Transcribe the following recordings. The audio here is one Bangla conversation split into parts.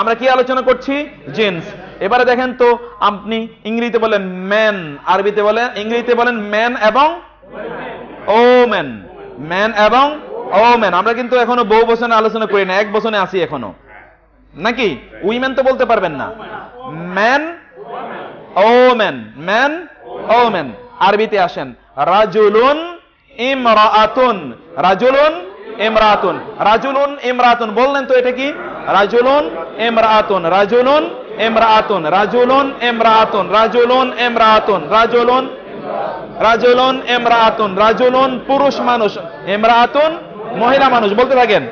আমরা কি আলোচনা করছি? জিন্স। এবারে দেখেন তো, আপনি ইংরেজিতে বলেন ম্যান, আরবিতে বলেন, ইংরেজিতে বলেন ম্যান এবং ও ম্যান ম্যান এবং ও ম্যান আমরা কিন্তু এখনও বহু বছরে আলোচনা করি না, এক বছরে আসি এখনও। নাকি? উইমেন তো বলতে পারবেন না। ম্যান ও ম্যান ম্যান ও ম্যান আরবিতে আসেন, রাজুলুন ইমরাআতুন। রাজুলুন ইমরাতুন, রাজুলুন ইমরাতুন, বললেন তো এটা কি? রাজুলুন ইমরাতুন রাজুলুন ইমরাতুন রাজুলুন ইমরাতুন রাজুলুন ইমরাতুন, রাজুলুন রাজুলুন ইমরাতুন, রাজুলুন পুরুষ মানুষ, ইমরাতুন মহিলা মানুষ, বলতে থাকেন।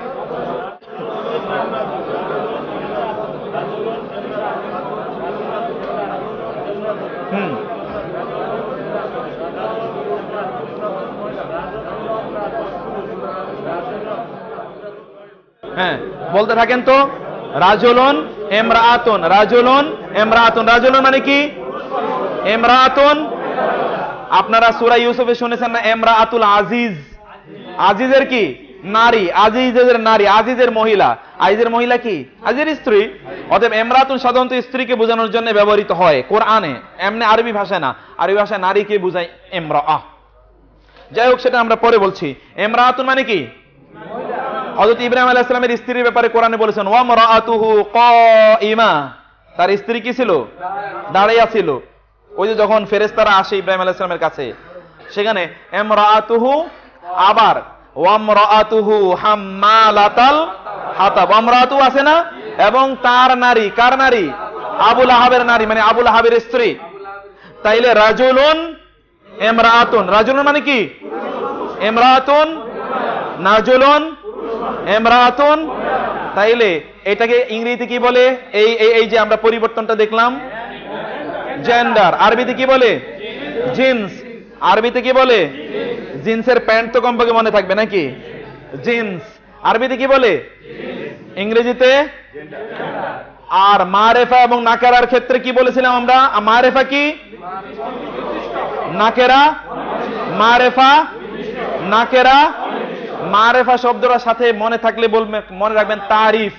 হ্যাঁ বলতে থাকেন তো, রাজুলন এমরাতুন রাজুলন এমরাতুন রাজুলন মানে কি? এমরাতুন আপনারা সূরা ইউসুফে শুনেছেন না এমরাতুল আজিজ। আজিজের কি? নারী, আজিজের নারী, আজিজের মহিলা। আজিজের মহিলা কি? আজিজের স্ত্রী। অতএব এমরাতুন সাধারণত স্ত্রীকে বোঝানোর জন্য ব্যবহৃত হয় কোরআনে, এমনি আরবি ভাষায় না। আরবি ভাষায় নারীকে বোঝায় এমরা যাই হোক, সেটা আমরা পরে বলছি। এমরাতুন মানে কি? হযরত ইব্রাহিম আলাইহিস সালামের স্ত্রীর ব্যাপারে কোরআনে বলেছেন, ওয়া মারাতুহু কাইমা তার স্ত্রী কি ছিল? দাঁড়িয়ে ছিল। ওই যে যখন ফেরেশতারা আসে ইব্রাহিম আলাইহিস সালামের কাছে, সেখানে ইমরাতুহু আবার। ওয়ামরাতুহু হাম্মালাতাল হাতাব। আমরাতু আছে না? এবং তার নারী। কার নারী? আবুল আহাবের নারী। মানে আবুল আহাবের স্ত্রী। তাইলে রাজুলুন এমরাতুন রাজুলুন মানে কি? এমরাতুন নাজুলুন? এমরাতুন। তাইলে এটাকে ইংরেজিতে কি বলে? এই এই যে আমরা পরিবর্তনটা দেখলাম। জেন্ডার আরবিতে কি বলে? জিন্স আরবিতে কি বলে? জিন্সের প্যান্ট তো কমপক্ষে মনে থাকবে নাকি? জিন্স আরবিতে কি বলে? ইংরেজিতে? আর মারেফা এবং নাকেরার ক্ষেত্রে কি বলেছিলাম আমরা? মারেফা কি? নাকেরা? মারেফা? নাকেরা? মারেফা শব্দটার সাথে মনে থাকলে বলবে, মনে রাখবেন তারিফ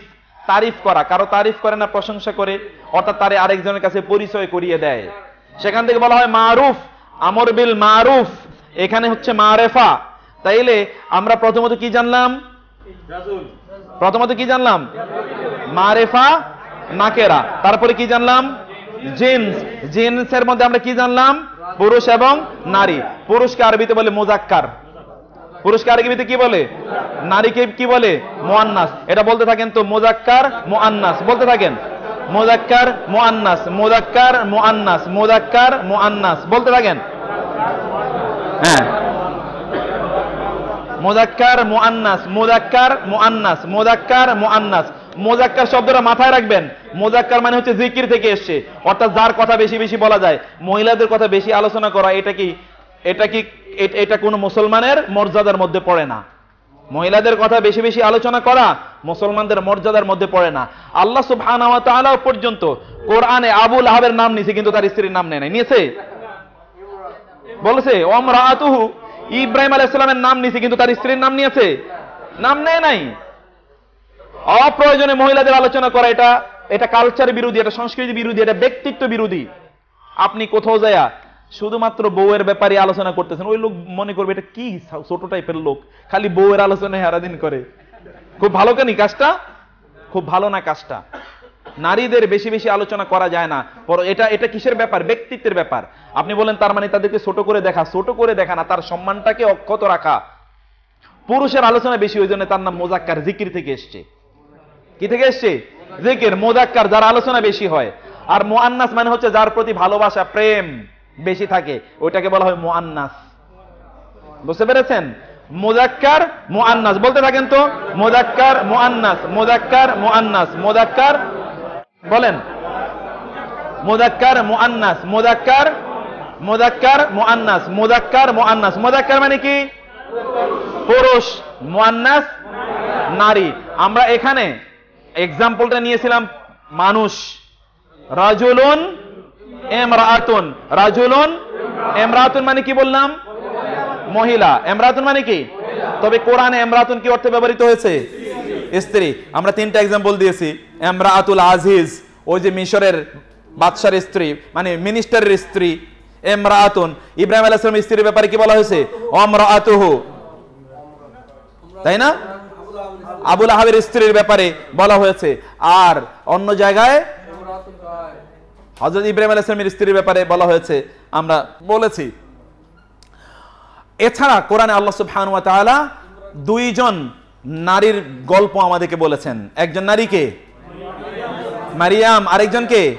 তারিফ করা। কারও তারিফ করে না, প্রশংসা করে, অর্থাৎ তারে আরেকজনের কাছে পরিচয় করিয়ে দেয়। সেখান থেকে বলা হয় মারুফ, আমর বিল মারুফ, এখানে হচ্ছে মারেফা। তাইলে আমরা প্রথমত কি জানলাম? প্রথমত কি জানলাম? মারেফা নাকেরা তারপরে কি জানলাম? জিন্স। জিন্সের মধ্যে আমরা কি জানলাম? পুরুষ এবং নারী। পুরুষকে আরবিতে বলে মোজাক্কার। পুরুষকে আরবিতে কি বলে? নারীকে কি বলে? মোয়ান্নাস। এটা বলতে থাকেন তো মোজাক্কার মোয়ান্নাস। বলতে থাকেন? মোজাক্কার মোয়ান্নাস। মোজাক্কার মোয়ান্নাস। মোজাক্কার মোয়ান্নাস। বলতে থাকেন? হ্যাঁ। মোজাক্কার মোয়ান্নাস। মোজাক্কার মোয়ান্নাস। মোজাক্কার মোয়ান্নাস। মোজাক্কার শব্দটা মাথায় রাখবেন। মোজাক্কার মানে হচ্ছে জিকির থেকে এসছে। অর্থাৎ যার কথা বেশি বেশি বলা যায়। মহিলাদের কথা বেশি আলোচনা করা, এটা কি এটা কি এটা কোনো মুসলমানের মর্যাদার মধ্যে পড়ে না। মহিলাদের কথা বেশি বেশি আলোচনা করা মুসলমানদের মর্যাদার মধ্যে পড়ে না। আল্লাহ পর্যন্ত কোরআনে আবুল আহাবের নাম নিয়েছে কিন্তু তার স্ত্রীর নাম নেয় নিয়েছে? বলেছে ওমরাতুহু ইব্রাহিম আলাইহিস সালামের নাম নিয়েছে কিন্তু তার স্ত্রীর নাম নিয়েছে? নাম নেয় নাই। অপ্রয়োজনে মহিলাদের আলোচনা করা, এটা এটা কালচার বিরোধী, এটা সংস্কৃতি বিরোধী এটা ব্যক্তিত্ব বিরোধী। আপনি কোথাও যায়া শুধুমাত্র বউয়ের ব্যাপারে আলোচনা করতেছেন। ওই লোক মনে করবে এটা কি ছোট টাইপের লোক। খালি বউয়ের আলোচনায় সারাদিন করে। খুব ভালো কেন কাজটা? খুব ভালো না কাজটা? নারীদের বেশি বেশি আলোচনা করা যায় না। এটা এটা কিসের ব্যাপার? ব্যক্তিত্বের ব্যাপার। আপনি বলেন তার মানে তাদেরকে ছোট করে দেখা। ছোট করে দেখা না, তার সম্মানটাকে অক্ষত রাখা। পুরুষের আলোচনা বেশি, ওই জন্য তার নাম মোজাক্কার, জিকির থেকে এসছে। কি থেকে এসছে? জিকির, মোজাক্কার, যার আলোচনা বেশি হয়। আর মোয়ান্নাস মানে হচ্ছে যার প্রতি ভালোবাসা, প্রেম। বেশি থাকে। ওইটাকে বলা হয় মোয়ান্নাস বুঝতে পেরেছেন? মোজাক্কার মোয়ান্নাস বলতে থাকেন তো? মোজাক্কার মোয়ান্নাস মোজাক্কার মোয়ান্নাস মোজাক্কার বলেন। মোজাক্কার মোয়ান্নাস মোজাক্কার মোজাক্কার মোয়ান্নাস মোজাক্কার মোয়ান্নাস মোজাক্কার মানে কি? পুরুষ। মোয়ান্নাস নারী। আমরা এখানে এক্সাম্পলটা নিয়েছিলাম মানুষ। রাজুলুন এমরাতুন, রাজুলুন? এমরাতুন মানে কি বললাম? মহিলা। এমরাতুন মানে কি? তবে কোরআনে এমরাতুন কি অর্থে ব্যবহৃত হয়েছে? স্ত্রী। আমরা তিনটা এক্সাম্পল দিয়েছি। এমরা আতুল আজিজ, ওই যে মিশরের বাদশার স্ত্রী মানে মিনিস্টারের স্ত্রী এমরা আতুন ইব্রাহিম ইসলামের স্ত্রীর ব্যাপারে কি বলা হয়েছে? অমরা আতুহু তাই না? আবুল আহাবের স্ত্রীর ব্যাপারে বলা হয়েছে। আর অন্য জায়গায় হজরত ইব্রাহিম আলাহ ইসলামের স্ত্রীর ব্যাপারে বলা হয়েছে, আমরা বলেছি। এছাড়া কোরআনে আল্লাহ সুবহান ওয়া তাআলা দুইজন নারীর গল্প আমাদেরকে বলেছেন। একজন নারীকে মারিয়াম। আরেকজনকে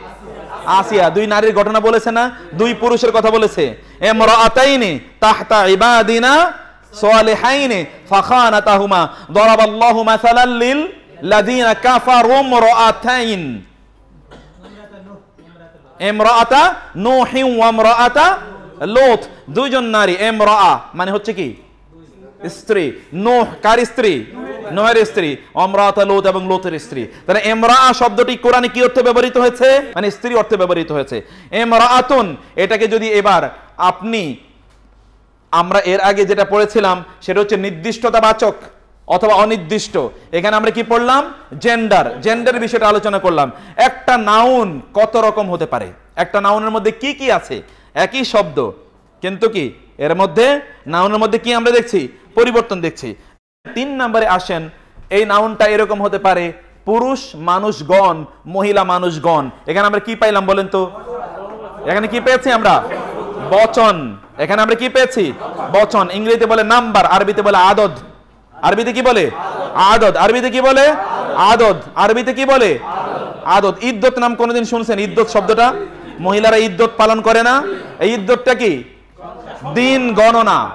আসিয়া। দুই নারীর ঘটনা বলেছে না? দুই পুরুষের কথা বলেছে। ইমরাআতাইনি তাহতা ইমরাআতা নূহিন ওয়া ইমরাআতা লূত। দুইজন নারী ইমরাআ মানে হচ্ছে কি? স্ত্রী। নোহ কার স্ত্রী? নোহের স্ত্রী। অমরাত লোত এবং লোতের স্ত্রী। তাহলে এমরা শব্দটি কোরআনে কি অর্থে ব্যবহৃত হয়েছে? মানে স্ত্রী অর্থে ব্যবহৃত হয়েছে। এমরাতুন এটাকে যদি এবার আপনি, আমরা এর আগে যেটা পড়েছিলাম, সেটা হচ্ছে নির্দিষ্টতা বাচক অথবা অনির্দিষ্ট। এখানে আমরা কি পড়লাম? জেন্ডার জেন্ডার বিষয়টা আলোচনা করলাম। একটা নাউন কত রকম হতে পারে? একটা নাউনের মধ্যে কি কি আছে? একই শব্দ। কিন্তু কি? এর মধ্যে নাউনের মধ্যে কি আমরা দেখছি? পরিবর্তন দেখছি। তিন নম্বরে আসেন, এই নাউনটা এরকম হতে পারে, পুরুষ মানুষগণ, মহিলা মানুষগণ। এখানে আমরা কি পাইলাম বলেন তো? এখানে কি পেয়েছি আমরা? বচন। এখানে আমরা কি পেয়েছি? বচন। ইংরেজিতে বলে নাম্বার আরবিতে বলে আদদ আরবিতে কি বলে? আদত আরবিতে কি বলে? আদত আরবিতে কি বলে? আদত ইদ্যত নাম কোনোদিন শুনছেন? ইদ্যত শব্দটা? মহিলারা ইদ্যত পালন করে না। এই ইদ্যতটা কি? দিন গণনা।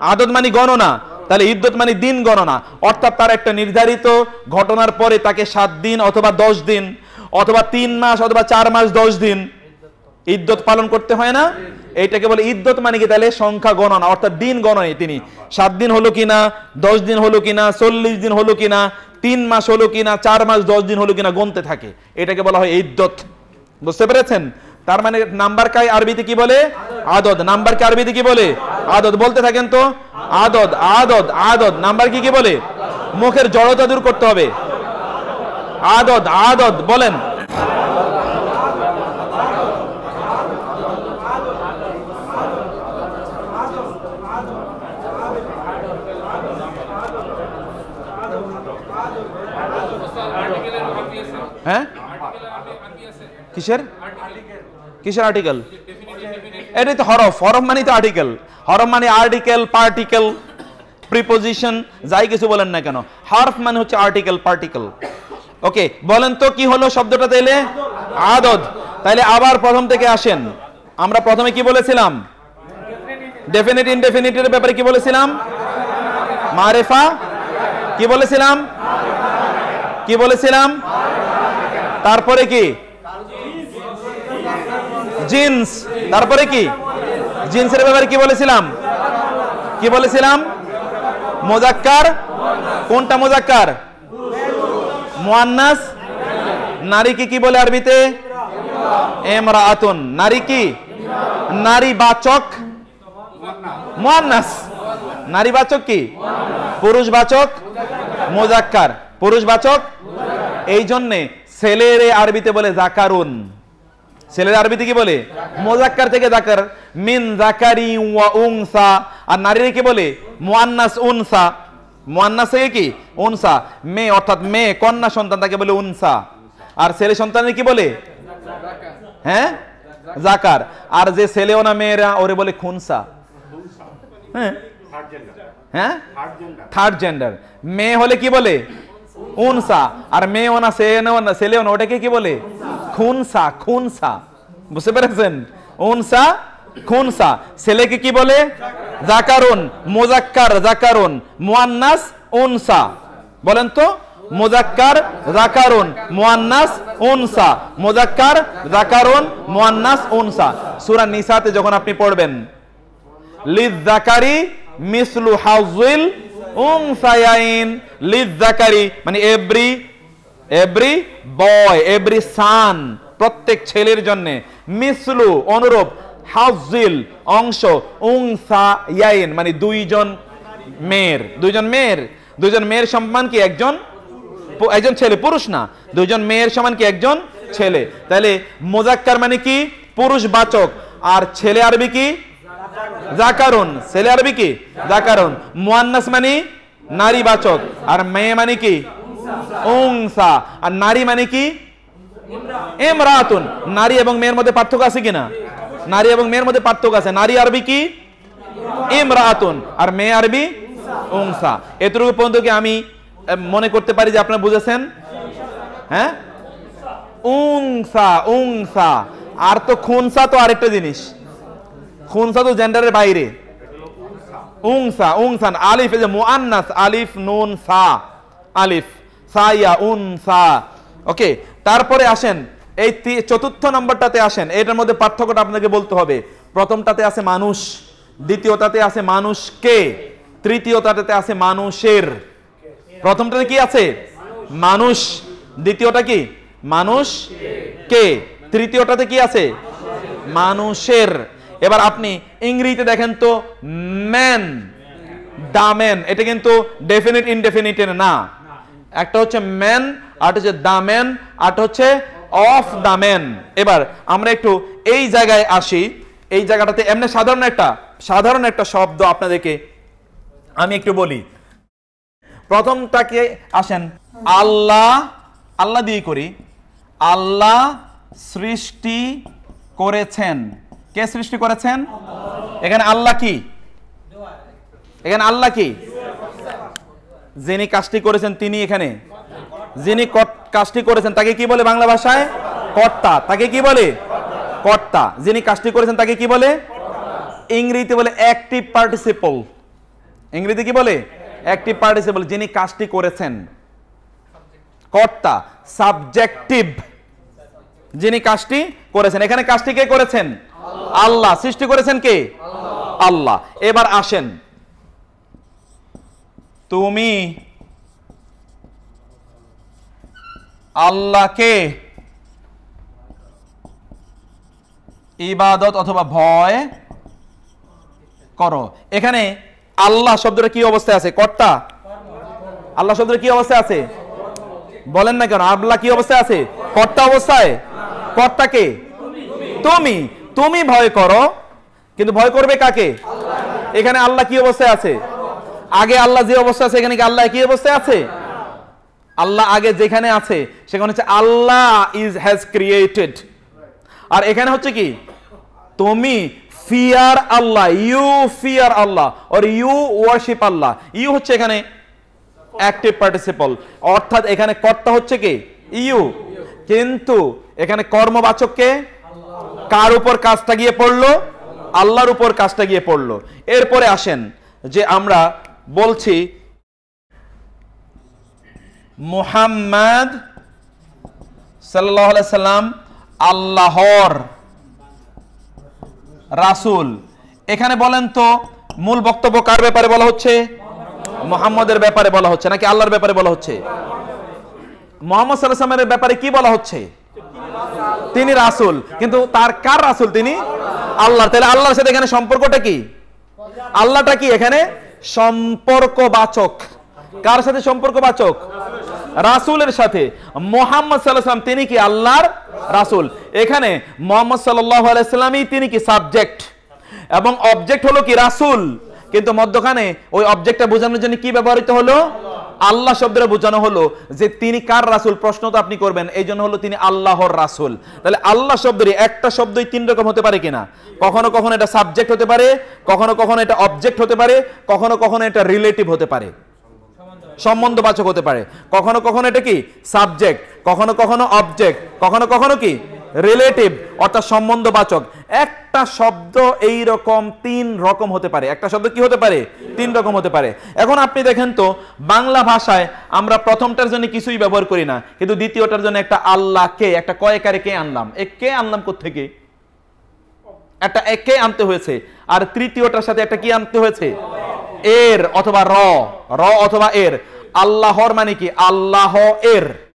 আদত মানে গণনা। তাহলে ইদ্যত মানে দিন গণনা। অর্থাৎ তার একটা নির্ধারিত ঘটনার পরে তাকে সাত দিন অথবা দশ দিন, অথবা তিন মাস, অথবা চার মাস, দশ দিন ইদ্যত পালন করতে হয় না। এইটাকে বলে ইদ্যত মানে কি? তাহলে সংখ্যা গণনা, অর্থাৎ দিন গণনে তিনি। সাত দিন হলো কিনা? দশ দিন হলো কিনা? চল্লিশ দিন হলো কিনা? তিন মাস হলো কিনা? চার মাস, দশ দিন হলো কিনা? গণতে থাকে। এটাকে বলা হয় ইদ্যত। বুঝতে পেরেছেন? তার মানে নাম্বার কাই? আরবিতে কি বলে? আদদ। নাম্বার কে আরবিতে কি বলে? আদদ। বলতে থাকেন তো? আদদ আদদ আদদ। নাম্বার কি কি বলে? মুখের জড়তা দূর করতে হবে। আদদ আদদ। বলেন হ্যাঁ কিসের? কিসের আর্টিকেল এটাই তো হরফ হরফ মানে তো আর্টিকেল হরফ মানে আর্টিকেল পার্টিকেল প্রিপোজিশন যাই কিছু বলেন না কেন। হরফ মানে হচ্ছে আর্টিকেল পার্টিকেল ওকে বলেন তো কি হলো শব্দটা তাইলে? আদদ তাইলে আবার প্রথম থেকে আসেন। আমরা প্রথমে কি বলেছিলাম? ডেফিনিট ইনডেফিনিটের ব্যাপারে কি বলেছিলাম? মারেফা। কি বলেছিলাম? কি বলেছিলাম? তারপরে কি? জিন্স। তারপরে কি? জিন্সের ব্যাপারে কি বলেছিলাম? কি বলেছিলাম? মোজাক্কার? কোনটা মোজাক্কার? মুয়ান্নাস? নারীকে কি বলে আরবিতে? এমরাআতুন নারী কি? নারী বাচক মুয়ান্নাস। নারী বাচক কি? পুরুষ বাচক মোজাক্কার। পুরুষ বাচক এই জন্যে ছেলের আরবিতে বলে জাকারুন। ছেলের আরবিতে কি বলে? মোজাক্কার থেকে জাকার মিন জাকারি ওয়া উনসা। আর নারীর কি বলে? মুয়ান্নাস উনসা। মুয়ান্নাস থেকে কি? উনসা। মেয়ে অর্থাৎ মেয়ে কন্যা সন্তান তাকে বলে উনসা। আর ছেলে সন্তানের কি বলে? হ্যাঁ? জাকার আর যে ছেলেও না মেয়েরা ওরে বলে খুনসা। হ্যাঁ? হ্যাঁ? থার্ড জেন্ডার মেয়ে হলে কি বলে? উনসা। আর মেয়ে ওনা ছেলেও না ছেলেও না ওটাকে কি বলে? খুনসা খুনসা। বুঝতে পেরেছেন? উনসা, খুনসা। ছেলেকে কি বলে? জাকারুন, মোজাক্কার, জাকারুন। মুয়ান্নাস, উনসা। বলেন তো? মোজাক্কার, জাকারুন, মুয়ান্নাস, উনসা। মোজাক্কার, জাকারুন, মুয়ান্নাস, উনসা। সূরা নিসাতে যখন আপনি পড়বেন লিজ জাকারি মিসলু হাউজিল উনসায়াইন লিজ জাকারি মানে every every boy every son, প্রত্যেক ছেলের জন্য। মিসলু, অনুরূপ হাউজিল অংশ উংসা ইয়াইন মানে দুইজন মেয়ের। দুইজন মেয়ের? দুইজন মেয়ের সম্মান কি একজন? একজন ছেলে, পুরুষ না। দুইজন মেয়ের সমান কি একজন? ছেলে। তাহলে মোজাক্কার মানে কি? পুরুষ বাচক আর ছেলে আরবি কি? জাকারুন। ছেলে আরবি কি? জাকারুন। মুয়ান্নাস মানে নারী বাচক আর মেয়ে মানে কি? উংসা। আর নারী মানে কি? ইমরাতুন। নারী এবং মেয়ের মধ্যে পার্থক্য আছে কিনা? নারী এবং মেয়ের মধ্যে পার্থক্য আছে। নারী আরবি কি? ইমরাতুন। আর মেয়ে আরবি উংসা। এতটুকু পর্যন্ত কি আমি মনে করতে পারি যে আপনারা বুঝেছেন? হ্যাঁ? উংসা উংসা। আর তো খুনসা তো আরেকটা জিনিস। খুনসা তো জেন্ডারের বাইরে। উংসা, উংসান, আলিফ, এই যে মুআন্নাস, আলিফ, নুন, সা, আলিফ, সাইয়া, উনসা। ওকে, তারপরে আসেন, এই চতুর্থ নম্বরটাতে আসেন, এটার মধ্যে পার্থক্যটা আপনাকে বলতে হবে। প্রথমটাতে আছে মানুষ, দ্বিতীয়টাতে আছে মানুষকে তৃতীয়টাতে আছে মানুষের। প্রথমটাতে কি আছে? মানুষ। দ্বিতীয়টা কি? মানুষ কে? তৃতীয়টাতে কি আছে? মানুষের। এবার আপনি ইংরেজিতে দেখেন তো ম্যান দামেন এটা কিন্তু ডেফিনিট ইনডেফিনিটের না। একটা হচ্ছে ম্যান আর হচ্ছে দামেন আর হচ্ছে অফ দামেন এবার আমরা একটু এই জায়গায় আসি। এই জায়গাটাতে এমনি সাধারণ একটা সাধারণ একটা শব্দ আপনাদেরকে আমি একটু বলি। প্রথমটাকে আসেন, আল্লাহ আল্লাহ দিয়ে করি। আল্লাহ সৃষ্টি করেছেন। কে সৃষ্টি করেছেন? এখানে আল্লাহ কি? এখানে আল্লাহ কি? যিনি কাজটি করেছেন তিনি এখানে। যিনি কাজটি করেছেন, তাকে কি বলে বাংলা ভাষায়? কর্তা। তাকে কি বলে? কর্তা। যিনি কাজটি করেছেন, তাকে কি বলে? ইংরেজিতে বলে অ্যাক্টিভ পার্টিসিপল ইংরেজি কি বলে? অ্যাক্টিভ পার্টিসিপল যিনি কাজটি করেছেন। কর্তা। সাবজেক্টিভ যিনি কাজটি করেছেন। এখানে কাজটি কে করেছেন? আল্লাহ। সৃষ্টি করেছেন কে? আল্লাহ। এবার আসেন। তুমি আল্লাহকে ইবাদত অথবা ভয় করো। এখানে আল্লাহ শব্দটা কি অবস্থায় আছে? কর্তা? আল্লাহ শব্দটা কি অবস্থায় আছে? বলেন না কেন। আল্লাহ কি অবস্থায় আছে? কর্তা অবস্থায়? কর্তাকে? তুমি। তুমি ভয় করো, কিন্তু ভয় করবে কাকে? এখানে আল্লাহ কি অবস্থায় আছে? আগে আল্লাহ যে অবস্থায় আছে, এখানে কি আল্লাহ কি অবস্থায় আছে? আল্লাহ আগে যেখানে আছে, সেখানে হচ্ছে আল্লাহ ইজ হ্যাজ ক্রিয়েটেড আর এখানে হচ্ছে কি? তুমি fear Allah you fear Allah R you worship Allah. You হচ্ছে এখানে অ্যাক্টিভ পার্টিসিপল অর্থাৎ এখানে কর্তা হচ্ছে কি? ইউ কিন্তু এখানে কর্মবাচককে কার উপর কাজটা গিয়ে পড়ল? আল্লাহর উপর কাজটা গিয়ে পড়ল। এরপরে আসেন যে আমরা বলছি, মুহাম্মদ সাল্লাহ সাল্লাম আল্লাহর রাসূল। এখানে বলেন তো, মূল বক্তব্য কার ব্যাপারে বলা হচ্ছে? মোহাম্মদের ব্যাপারে বলা হচ্ছে, নাকি আল্লাহর ব্যাপারে বলা হচ্ছে? মোহাম্মদ সাল্লামের ব্যাপারে কি বলা হচ্ছে? তিনি রাসূল। কিন্তু তার কার রাসূল তিনি? আল্লাহ তাহলে আল্লাহর সাথে এখানে সম্পর্কটা কি? আল্লাহটা কি এখানে? সম্পর্কবাচক। কার সাথে সম্পর্কবাচক? রাসূলের সাথে। মোহাম্মদ আলাইহি তিনি কি আল্লাহর রাসূল? এখানে মোহাম্মদ সাল্লামই তিনি কি সাবজেক্ট? এবং অবজেক্ট হলো কি রাসূল? কিন্তু মধ্যখানে ওই অবজেক্টটা বোঝানোর জন্য কি ব্যবহৃত হলো? আল্লাহ শব্দটা বোঝানো হলো যে তিনি কার রাসুল? প্রশ্ন তো আপনি করবেন এই জন্য হলো তিনি আল্লাহর রাসুল। তাহলে আল্লাহ শব্দের একটা শব্দই তিন রকম হতে পারে কিনা? কখনো কখনো এটা সাবজেক্ট হতে পারে, কখনো কখনো এটা অবজেক্ট হতে পারে, কখনো কখনো এটা রিলেটিভ হতে পারে। সম্বন্ধবাচক হতে পারে। কখনো কখনো এটা কি? সাবজেক্ট কখনো কখনো অবজেক্ট কখনো কখনো কি? রিলেটিভ অর্থাৎ সম্বন্ধবাচক। একটা শব্দ এই রকম তিন রকম হতে পারে। একটা শব্দ কি হতে পারে? তিন রকম হতে পারে। এখন আপনি দেখেন তো, বাংলা ভাষায় আমরা প্রথমটার জন্য কিছুই ব্যবহার করি না, কিন্তু দ্বিতীয়টার জন্য একটা আল্লাহ কে, একটা কয়েকারে কে আনলাম? এ কে আনলাম থেকে একটা একে আনতে হয়েছে, আর তৃতীয়টার সাথে একটা কি আনতে হয়েছে? এর অথবা র র অথবা এর। আল্লাহর মানে কি? আল্লাহ এর।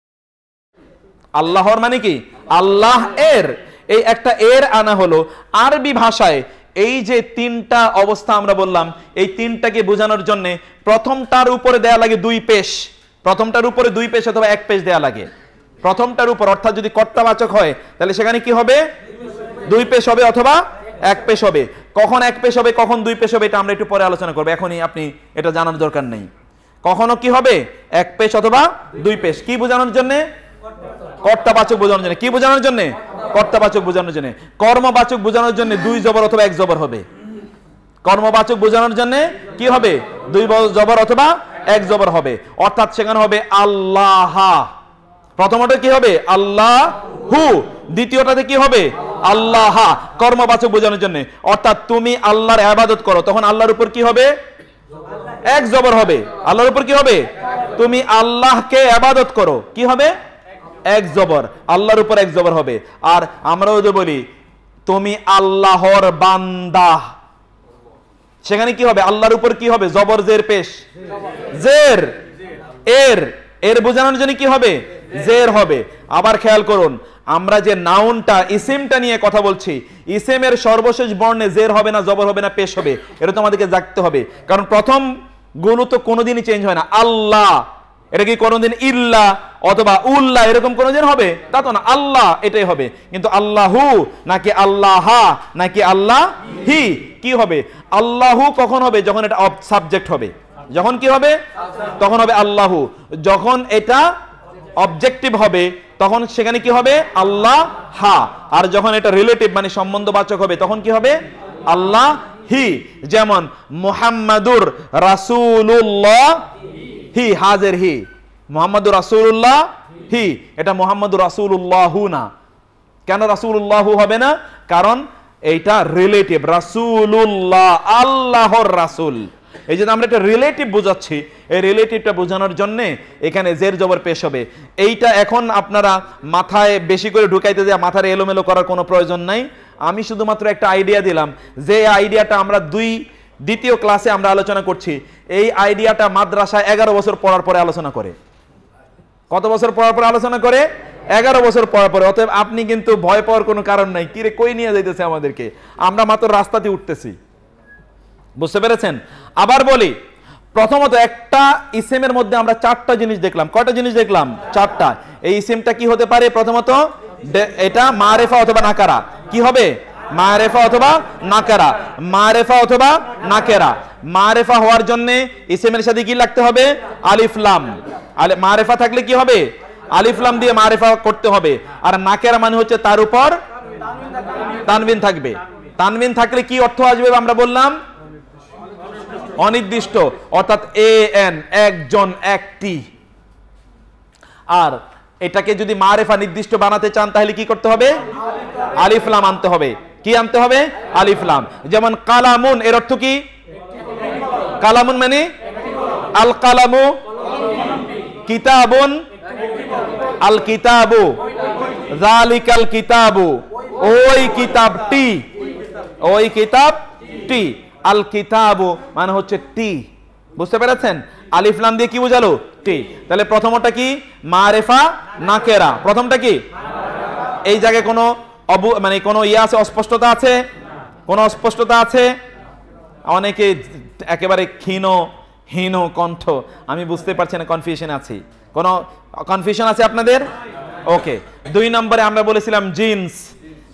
আল্লাহর মানে কি? আল্লাহ এর। এই একটা এর আনা হলো। আরবি ভাষায় এই যে তিনটা অবস্থা আমরা বললাম, এই তিনটাকে বোঝানোর জন্য প্রথমটার উপরে দেয়া লাগে দুই পেশ। প্রথমটার উপরে দুই পেশ অথবা এক পেশ দেয়া লাগে। প্রথমটার উপর, অর্থাৎ যদি কর্তাবাচক হয়, তাহলে সেখানে কি হবে? দুই পেশ হবে অথবা এক পেশ হবে। কখন এক পেশ হবে, কখন দুই পেশ হবে, এটা আমরা একটু পরে আলোচনা করব। এখনই আপনি এটা জানার দরকার নেই। কখনো কি হবে? এক পেশ অথবা দুই পেশ। কি বোঝানোর জন্য? কর্তাবাচক বোঝানোর জন্য। কি বোঝানোর জন্য? কর্তাবাচক বোঝানোর জন্য। কর্মবাচক বোঝানোর জন্য দুই জবর অথবা এক জবর হবে। কর্মবাচক বোঝানোর জন্য কি হবে? দুই জবর অথবা এক জবর হবে। অর্থাৎ সেখানে হবে আল্লাহ। প্রথমটা কি হবে? আল্লাহ। হু দ্বিতীয়টাতে কি হবে? আল্লাহ। কর্মবাচক বোঝানোর জন্য। অর্থাৎ তুমি আল্লাহর আবাদত করো, তখন আল্লাহর উপর কি হবে? এক জবর হবে। আল্লাহর উপর কি হবে? তুমি আল্লাহকে আবাদত করো। কি হবে? এক জবর, আল্লাহর উপর এক জবর হবে। আর আমরাও যে বলি, তুমি আল্লাহর বান্দা। সেখানে কি হবে? আল্লাহর উপর কি হবে? জবর, জের, পেশ? জের। এর। এর বোঝানোর জন্য কি হবে? জের হবে। আবার খেয়াল করুন, আমরা যে নাউনটা, ইসিমটা নিয়ে কথা বলছি, ইসেমের সর্বশেষ বর্ণে জের হবে না, জবর হবে না, পেশ হবে? এটা তো আমাদেরকে জাগতে হবে। কারণ প্রথমগুলো তো কোনোদিনই চেঞ্জ হয় না। আল্লাহ। এটা কি কোনোদিন? ইল্লা। অথবা উল্লাহ এরকম কোনোদিন হবে? তা তো না, আল্লাহ এটাই হবে। কিন্তু আল্লাহু, নাকি আল্লাহ নাকি আল্লাহ হি কি হবে? আল্লাহু কখন হবে? যখন এটা সাবজেক্ট হবে। যখন কি হবে? তখন হবে আল্লাহু। যখন এটা অবজেক্টিভ হবে, তখন সেখানে কি হবে? আল্লাহ। হা আর যখন এটা রিলেটিভ মানে সম্বন্ধবাচক হবে, তখন কি হবে? আল্লাহ। হি যেমন, মুহাম্মাদুর রাসূলুল্লাহ হি হাজের হি। মোহাম্মদুর রাসূলুল্লাহ হি। এটা মোহাম্মদুর রাসূলুল্লাহু না। কেন রাসূলুল্লাহু হবে না? কারণ এইটা রিলেটিভ রাসূলুল্লাহ, আল্লাহর রাসূল। এই জন্য আমরা এটা রিলেটিভ বোঝাচ্ছি। এই রিলেটিভটা বোঝানোর জন্য এখানে জের জবর পেশ হবে। এইটা এখন আপনারা মাথায় বেশি করে ঢুকাইতে দেওয়া মাথার এলোমেলো করার কোনো প্রয়োজন নাই। আমি শুধুমাত্র একটা আইডিয়া দিলাম যে আইডিয়াটা আমরা দুই, দ্বিতীয় ক্লাসে আমরা আলোচনা করছি। এই আইডিয়াটা মাদ্রাসায় এগারো বছর পড়ার পরে আলোচনা করে। কত বছর পড়ার পরে আলোচনা করে? এগারো বছর পড়ার পরে। অতএব আপনি কিন্তু ভয় পাওয়ার কোনো কারণ নাই। কিরে, কই নিয়ে যাইতেছে আমাদেরকে? আমরা মাত্র রাস্তাতে উঠতেছি। বুঝতে পেরেছেন? আবার বলি, প্রথমত একটা ইসেমের মধ্যে আমরা চারটা জিনিস দেখলাম। কয়টা জিনিস দেখলাম? চারটা। এই ইসেমটা কি হতে পারে? প্রথমত এটা মারেফা অথবা নাকারা। কি হবে? মারেফা অথবা নাকারা। মারেফা অথবা নাকেরা। মারেফা হওয়ার জন্য ইসেমের সাথে কি লাগতে হবে? আলিফলাম আলে মারেফা থাকলে কি হবে? আলিফলাম দিয়ে মারেফা করতে হবে। আর নাকেরা মানে হচ্ছে তার উপর তানবিন থাকবে। তানবিন থাকলে কি অর্থ আসবে আমরা বললাম? অনির্দিষ্ট। অর্থাৎ এ, এন, একজন, একটি। আর এটাকে যদি মারেফা নির্দিষ্ট বানাতে চান তাহলে কি করতে হবে? আলিফলাম আনতে হবে। কি আনতে হবে? আলিফলাম যেমন কালামুন, এর অর্থ কি? কালামুন মানে? আল কালামু কিতাবুন আল কিতাবু জালিকাল কিতাবু। ওই কিতাবটি ওই কিতাবটি আল কিতাবু মানে হচ্ছে টি। বুঝতে পেরেছেন? আলিফ, লাম দিয়ে কি বোঝালো? টি। তাহলে প্রথমটা কি? মারেফা নাকেরা। প্রথমটা কি? এই জায়গায় কোনো অবু মানে কোনো ইয়ে আছে, অস্পষ্টতা আছে? কোনো অস্পষ্টতা আছে? অনেকে একেবারে ক্ষীণ, হীন কণ্ঠ। আমি বুঝতে পারছি না কনফিউশন আছি। কোনো কনফিউশন আছে আপনাদের? ওকে দুই নম্বরে আমরা বলেছিলাম জিন্স।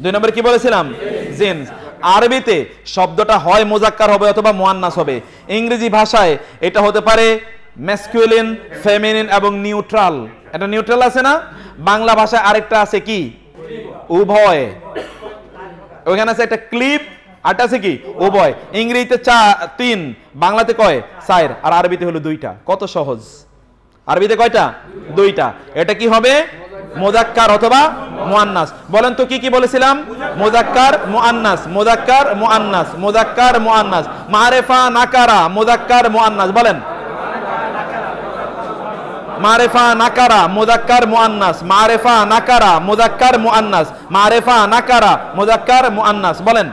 দুই নম্বরে কি বলেছিলাম? জিন্স। আরবিতে শব্দটা হয় মোজাক্কার হবে অথবা মোয়ান্নাস হবে। ইংরেজি ভাষায় এটা হতে পারে ম্যাসকুলিন ফেমিনিন এবং নিউট্রাল এটা নিউট্রাল আছে না? বাংলা ভাষায় আরেকটা আছে কি? উভয়। ওইখানে আছে একটা ক্লিপ আরটা আছে কি? উভয়। ইংরেজিতে চা, তিন, বাংলাতে কয়? আর আরবিতে হলো দুইটা। কত সহজ? আরবিতে কয়টা? দুইটা। এটা কি হবে? মোজাক্কার অথবা মুআন্নাস। বলেন তো কি কি বলেছিলাম? মোজাক্কার, মুআন্নাস। মোজাক্কার মুআন্নাস। মোজাক্কার, মুআন্নাস। মারেফা, নাকারা। মোজাক্কার, মুআন্নাস। বলেন। মারেফা নাকারা মুজাক্কার মুআন্নাস। মারেফা নাকারা মুজাক্কার মারেফা নাকারা মুজাক্কার মুআন্নাস। বলেন।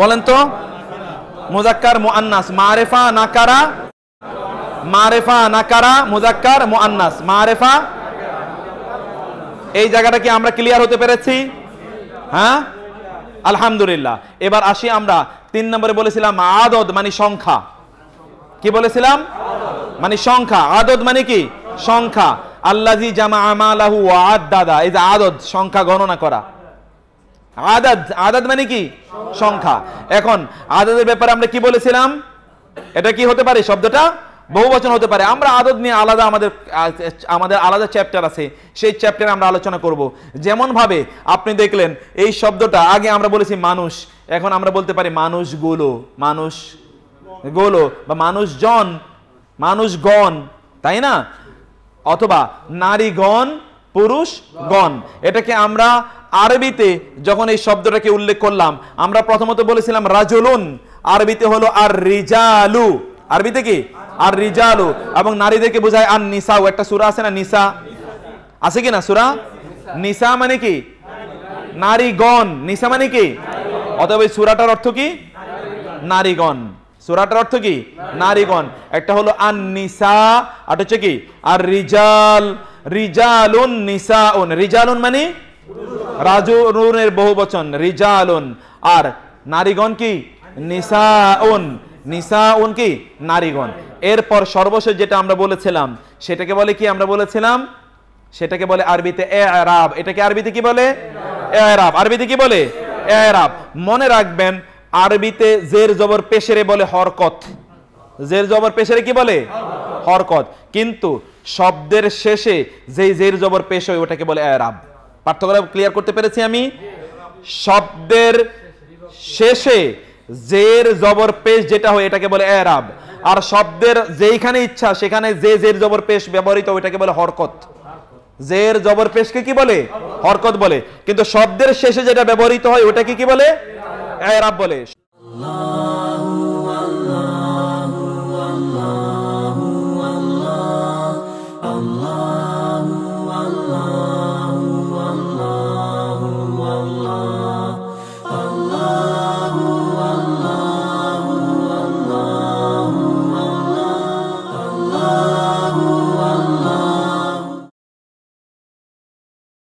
বলেন তো। মুজাক্কার মারেফা নাকারা মারেফা নাকারা মুজাক্কার মারেফা, এই জায়গাটা কি আমরা ক্লিয়ার হতে পেরেছি? হ্যাঁ? আলহামদুলিল্লাহ। এবার আসি আমরা তিন নম্বরে বলেছিলাম আদদ মানে সংখ্যা। কি বলেছিলাম? মানে সংখ্যা। আদদ মানে কি? সংখ্যা। আল্লাজি জামা আমালাহু আদাদা। এই যে আদদ, সংখ্যা গণনা করা। আদাদ আদাদ মানে কি? সংখ্যা। এখন, আদাদের ব্যাপারে আমরা কি বলেছিলাম? এটা কি হতে পারে শব্দটা? বহু বচন হতে পারে। আমরা আদত নিয়ে আলাদা আমাদের আমাদের আলাদা চ্যাপ্টার আছে। সেই চ্যাপ্টারে আমরা আলোচনা করব। যেমন ভাবে আপনি দেখলেন, এই শব্দটা আগে আমরা বলেছি মানুষ। এখন আমরা বলতে পারি মানুষ মানুষগুলো, মানুষগুলো বা মানুষজন, মানুষগণ, তাই না? অথবা নারীগণ, পুরুষগণ। এটাকে আমরা আরবিতে যখন এই শব্দটাকে উল্লেখ করলাম, আমরা প্রথমত বলেছিলাম রাজলুন। আরবিতে হলো আর রিজালু আরবিতে কি? আর রিজালু এবং নারীদেরকে বোঝায় আর নিসাও একটা সূরা আছে না? নিসা। আছে কি না সূরা? নিসা মানে কি? নারীগণ। নিসা মানে কি? অতএব এই সূরাটার অর্থ কি? নারীগণ। সুরাটার অর্থ কি? নারীগণ। একটা হলো আন নিসা আর হচ্ছে কি? আর রিজাল রিজালুন নিসাউন। রিজালুন মানে? রাজুনের বহু বচন। রিজালুন। আর নারীগণ কি? নিসাউন। নিসাউন কি? নারীগণ। এরপর সর্বশেষ যেটা আমরা বলেছিলাম সেটাকে বলে কি আমরা বলেছিলাম? সেটাকে বলে আরবিতে এরাব। এটাকে আরবিতে কি বলে? এরাব। আরবিতে কি বলে? এরাব, মনে রাখবেন, আরবিতে জের জবর পেশেরে বলে হরকত। জের জবর পেশেরে কি বলে? হরকত। কিন্তু শব্দের শেষে যেই জের জবর পেশ হয়, ওটাকে বলে এরাব। পার্থক্য ক্লিয়ার করতে পেরেছি আমি? শব্দের শেষে জের জবর পেশ যেটা হয়, এটাকে বলে এরাব। আর শব্দের যেইখানে ইচ্ছা, সেখানে যে জের জবর পেশ ব্যবহৃত ওইটাকে বলে হরকত। জের, জবর, পেশকে কি বলে? হরকত বলে। কিন্তু শব্দের শেষে যেটা ব্যবহৃত হয়, ওটাকে কি বলে? এরাব বলে।